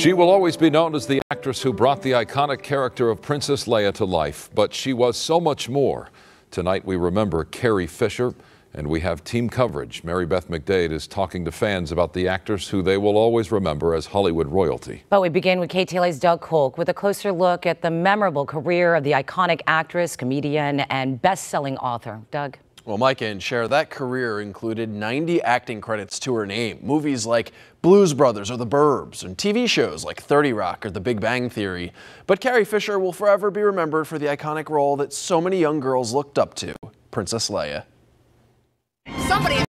She will always be known as the actress who brought the iconic character of Princess Leia to life, but she was so much more. Tonight we remember Carrie Fisher, and we have team coverage. Mary Beth McDade is talking to fans about the actors who they will always remember as Hollywood royalty. But we begin with KTLA's Doug Kolk with a closer look at the memorable career of the iconic actress, comedian, and best-selling author. Doug? Well, Micah and Cher, that career included 90 acting credits to her name. Movies like Blues Brothers or The Burbs, and TV shows like 30 Rock or The Big Bang Theory. But Carrie Fisher will forever be remembered for the iconic role that so many young girls looked up to, Princess Leia. Somebody